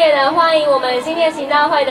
烈欢迎我们今天行道会的。